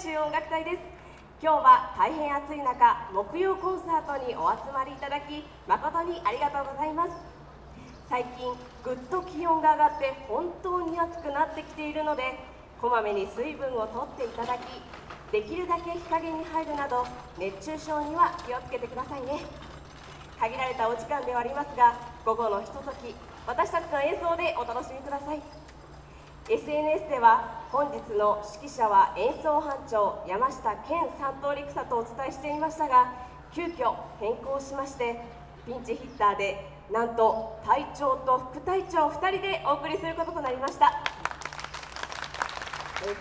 中音楽隊です。今日は大変暑い中木曜コンサートにお集まりいただき誠にありがとうございます。最近ぐっと気温が上がって本当に暑くなってきているのでこまめに水分をとっていただきできるだけ日陰に入るなど熱中症には気をつけてくださいね。限られたお時間ではありますが午後のひととき私たちの演奏でお楽しみください。SNS では本日の指揮者は演奏班長山下健三等陸佐とお伝えしていましたが急遽変更しましてピンチヒッターでなんと隊長と副隊長2人でお送りすることとなりました。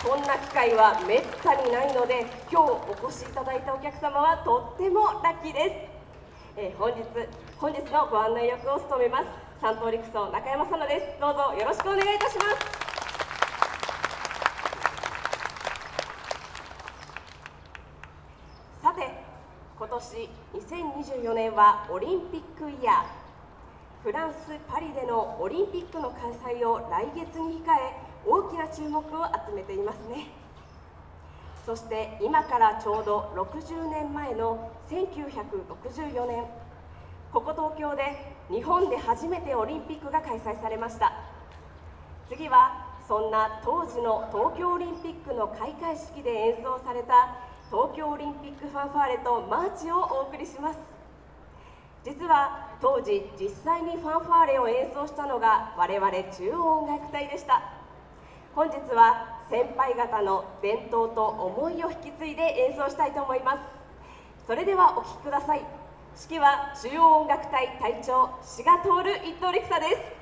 こんな機会はめったにないので今日お越しいただいたお客様はとってもラッキーです。え本日本日のご案内役を務めます三等陸曹中山さなです。どうぞよろしくお願いいたしますさて今年2024年はオリンピックイヤー。フランス・パリでのオリンピックの開催を来月に控え大きな注目を集めていますね。そして今からちょうど60年前の1964年。ここ東京で日本で初めてオリンピックが開催されました。次はそんな当時の東京オリンピックの開会式で演奏された東京オリンピックファンファーレとマーチをお送りします。実は当時実際にファンファーレを演奏したのが我々中央音楽隊でした。本日は先輩方の伝統と思いを引き継いで演奏したいと思います。それではお聴きください。指揮は中央音楽隊隊長志賀徹一等陸佐です。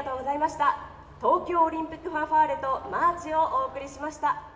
がとうございました。東京オリンピックファンファーレとマーチをお送りしました。